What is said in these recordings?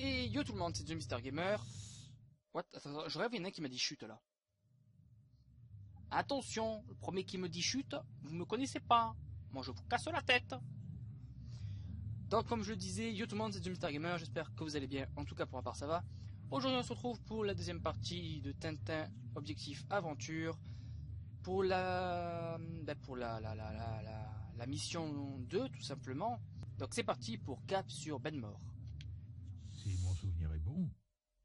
Et yo tout le monde, c'est The Mister Gamer. What? Attends, je rêve, il y en a qui m'a dit chute là. Attention, le premier qui me dit chute, vous me connaissez pas. Moi je vous casse la tête. Donc comme je le disais, yo tout le monde, c'est The Mister Gamer, j'espère que vous allez bien. En tout cas pour ma part ça va. Aujourd'hui on se retrouve pour la deuxième partie de Tintin Objectif Aventure. Pour la, ben, pour la, la, la, la, la, la mission 2 tout simplement. Donc c'est parti pour Cap sur Benmore. Si mon souvenir est bon,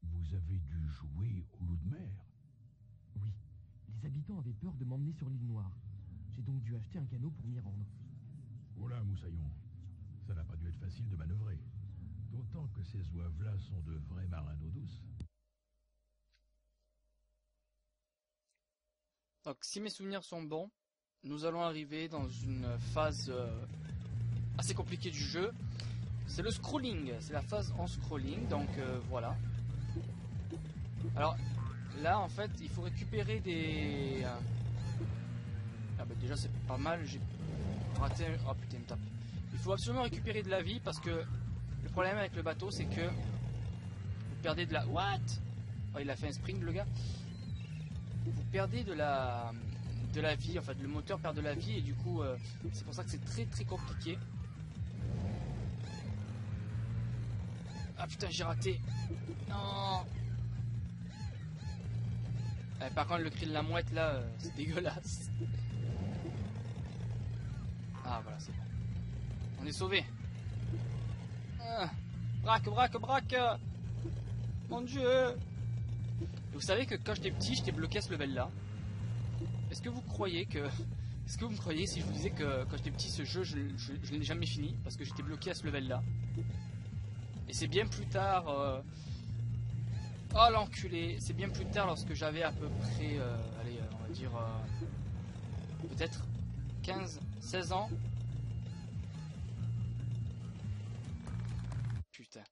vous avez dû jouer au loup de mer. Oui, les habitants avaient peur de m'emmener sur l'île Noire. J'ai donc dû acheter un canot pour m'y rendre. Oh là, Moussaillon, ça n'a pas dû être facile de manœuvrer. D'autant que ces oeufs-là sont de vrais marins d'eau douce. Donc si mes souvenirs sont bons, nous allons arriver dans une phase euh, assez compliquée du jeu. C'est le scrolling, c'est la phase en scrolling, donc euh, voilà. Alors là en fait il faut récupérer des... euh, Ah bah déjà c'est pas mal, j'ai raté... Oh putain une tape. Il faut absolument récupérer de la vie parce que le problème avec le bateau c'est que vous perdez de la... What? Oh il a fait un spring le gars vous perdez de la de la vie, enfin le moteur perd de la vie et du coup euh, c'est pour ça que c'est très très compliqué. Ah putain j'ai raté. Non. Par contre le cri de la mouette là euh, c'est dégueulasse. Ah voilà c'est bon. On est sauvé. Ah, braque braque braque. Mon dieu. Vous savez que quand j'étais petit, j'étais bloqué à ce level là. Est-ce que vous croyez que. Est-ce que vous me croyez si je vous disais que quand j'étais petit, ce jeu, je, l'ai jamais fini parce que j'étais bloqué à ce level là Et c'est bien plus tard. euh, Oh l'enculé C'est bien plus tard lorsque j'avais à peu près. euh, Allez, euh, on va dire. euh, Peut-être 15, 16 ans. Putain.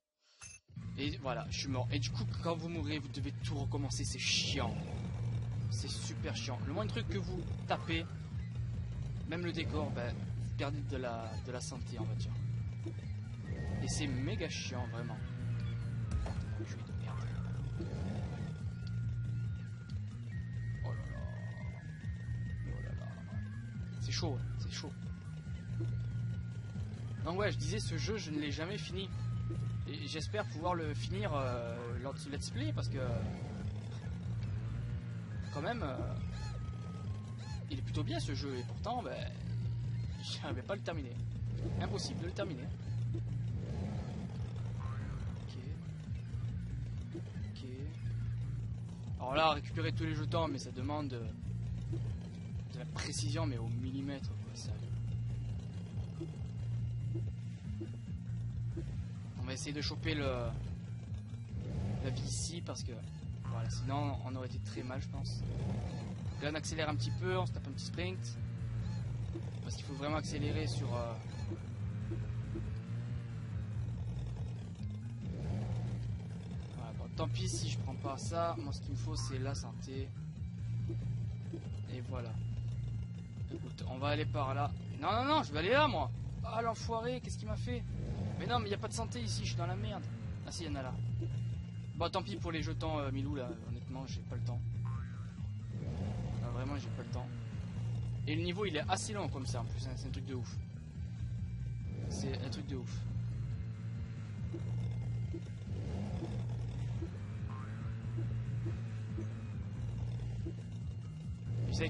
Et voilà, je suis mort. Et du coup, quand vous mourrez, vous devez tout recommencer. C'est chiant. C'est super chiant. Le moindre truc que vous tapez, même le décor, ben, vous perdez de la, santé, on va dire. Et c'est méga chiant, vraiment. C'est chaud. Donc ouais, je disais, ce jeu, je ne l'ai jamais fini. Et j'espère pouvoir le finir euh, lors de let's play parce que quand même euh, il est plutôt bien ce jeu et pourtant ben, j'arrivais pas à le terminer. Impossible de le terminer. Ok. Ok. Alors là, récupérer tous les jetons, mais ça demande euh, de la précision mais au millimètre quoi, sérieux. On va essayer de choper le la vie ici parce que voilà, sinon on aurait été très mal je pense. Là on accélère un petit peu, on se tape un petit sprint. Parce qu'il faut vraiment accélérer sur euh, bon, tant pis si je prends pas ça, moi ce qu'il me faut c'est la santé. Et voilà. On va aller par là. Non non non, je vais aller là moi. Ah l'enfoiré, qu'est-ce qu'il m'a fait? Mais non, mais il a pas de santé ici, je suis dans la merde. Ah si, il y en a là. Bon, tant pis pour les jetons euh, Milou là, honnêtement, j'ai pas le temps. Vraiment, j'ai pas le temps. Et le niveau, il est assez long comme ça en plus, hein, c'est un truc de ouf. C'est un truc de ouf.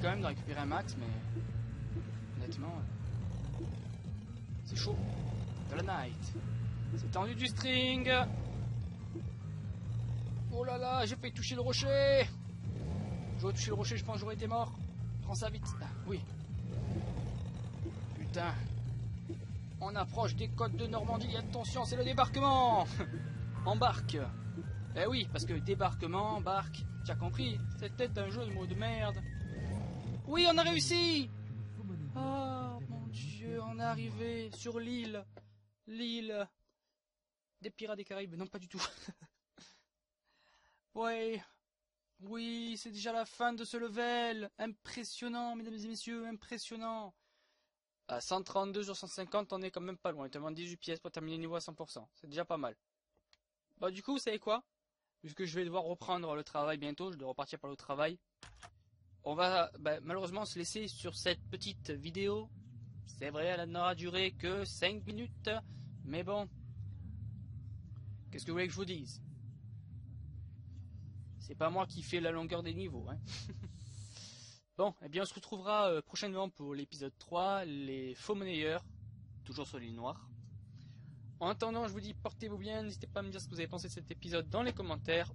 Quand même de récupérer un max, mais honnêtement, c'est chaud. De la night. C'est tendu du string. Oh là là, j'ai failli toucher le rocher. J'aurais touché le rocher, je pense que j'aurais été mort. Prends ça vite. Ah, oui. Putain. On approche des côtes de Normandie. Attention, c'est le débarquement. Embarque. Eh oui, parce que débarquement, embarque. Tu as compris C'était un jeu de mots de merde. Oui, on a réussi. Oh mon dieu, on est arrivé sur l'île. L'île des pirates des Caraïbes. Non, pas du tout. ouais. Oui, c'est déjà la fin de ce level. Impressionnant, mesdames et messieurs, impressionnant. À 132 sur 150, on est quand même pas loin. Il te demande 18 pièces pour terminer le niveau à 100%. C'est déjà pas mal. Bah du coup, vous savez quoi? Puisque je vais devoir reprendre le travail bientôt, je dois repartir par le travail. On va bah, malheureusement se laisser sur cette petite vidéo. C'est vrai, elle n'aura duré que 5 minutes. Mais bon. Qu'est-ce que vous voulez que je vous dise? C'est pas moi qui fais la longueur des niveaux. Hein. bon, eh bien on se retrouvera euh, prochainement pour l'épisode 3, les faux monnayeurs. Toujours sur l'île noire. En attendant, je vous dis portez-vous bien, n'hésitez pas à me dire ce que vous avez pensé de cet épisode dans les commentaires.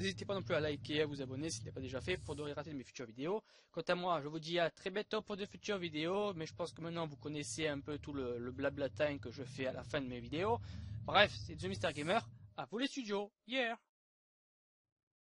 N'hésitez pas non plus à liker et à vous abonner si ce n'est pas déjà fait pour ne rien rater mes futures vidéos. Quant à moi, je vous dis à très bientôt pour de futures vidéos, mais je pense que maintenant vous connaissez un peu tout le, le blabla time que je fais à la fin de mes vidéos. Bref, c'est The Mister Gamer, à vous les studios, yeah